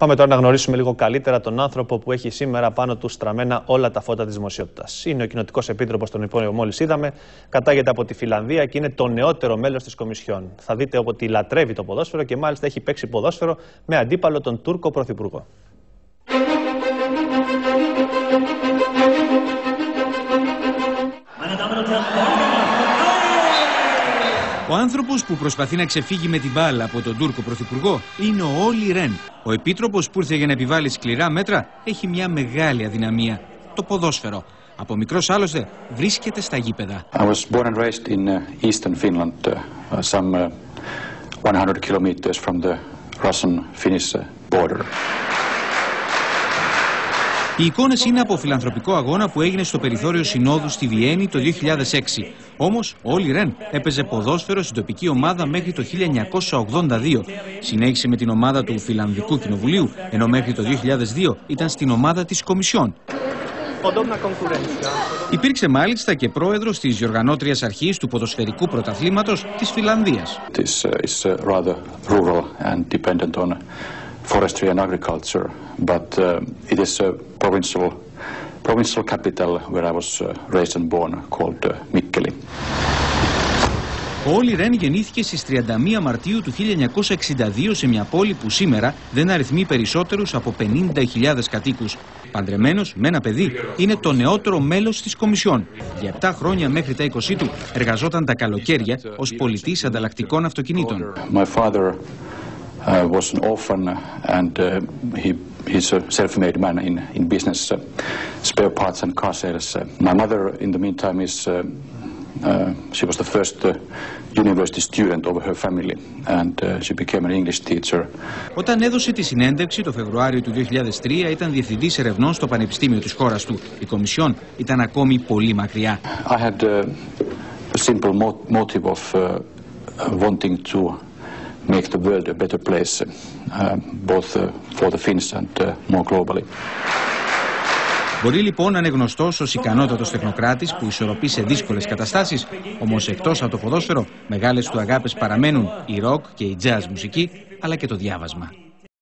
Πάμε τώρα να γνωρίσουμε λίγο καλύτερα τον άνθρωπο που έχει σήμερα πάνω του στραμμένα όλα τα φώτα της δημοσιότητας. Είναι ο κοινοτικός επίτροπος, τον οποίο μόλις είδαμε, κατάγεται από τη Φιλανδία και είναι το νεότερο μέλος της Κομισιόν. Θα δείτε ότι λατρεύει το ποδόσφαιρο και μάλιστα έχει παίξει ποδόσφαιρο με αντίπαλο τον Τούρκο Πρωθυπουργό. Ο άνθρωπος που προσπαθεί να ξεφύγει με την μπάλα από τον Τούρκο Πρωθυπουργό είναι ο Όλι Ρεν. Ο επίτροπος που ήρθε για να επιβάλλει σκληρά μέτρα έχει μια μεγάλη αδυναμία. Το ποδόσφαιρο. Από μικρός άλλωστε βρίσκεται στα γήπεδα. I was born and raised in uh, eastern Finland, uh, some uh, 100 kilometers from the Russian-Finnish uh, border. Οι εικόνες είναι από φιλανθρωπικό αγώνα που έγινε στο περιθώριο Συνόδου στη Βιέννη το 2006. Όμως, ο Όλι Ρεν έπαιζε ποδόσφαιρο στην τοπική ομάδα μέχρι το 1982. Συνέχισε με την ομάδα του Φιλανδικού Κοινοβουλίου, ενώ μέχρι το 2002 ήταν στην ομάδα της Κομισιόν. Υπήρξε μάλιστα και πρόεδρος της διοργανώτριας αρχής του ποδοσφαιρικού πρωταθλήματος της Φιλανδίας. This uh, is uh, rather rural and dependent on forestry and agriculture, but uh, it is a provincial, provincial capital where I was uh, raised and born called uh, Mikkeli. Ο Όλι Ρεν γεννήθηκε στις 31 Μαρτίου του 1962 σε μια πόλη που σήμερα δεν αριθμεί περισσότερους από 50.000 κατοίκους. Παντρεμένος με ένα παιδί, είναι το νεότερο μέλος της Κομισιόν. Για 7 χρόνια μέχρι τα 20 του εργαζόταν τα καλοκαίρια ως πολιτής ανταλλακτικών αυτοκινήτων. My father uh, was an orphan and uh, he, he's a self-made man in, in business, uh, spare parts and car sales. Uh, my mother, in the meantime, is uh, uh, she was the first uh, university student of her family and uh, she became an English teacher. Όταν έδωσε τη συνέντευξη το Φεβρουάριο του 2003 ήταν διευθυντής ερευνών στο Πανεπιστήμιο της χώρας του. Η Κομισιόν ήταν ακόμη πολύ μακριά. I had uh, a simple mo- motive of uh, wanting to make the world a better place, uh, both uh, for the Finns and uh, more globally. Μπορεί λοιπόν να είναι γνωστός ως ικανότατος τεχνοκράτης που ισορροπεί σε δύσκολες καταστάσεις, όμως εκτός από το ποδόσφαιρο, μεγάλες του αγάπες παραμένουν η ροκ και η jazz μουσική, αλλά και το διάβασμα.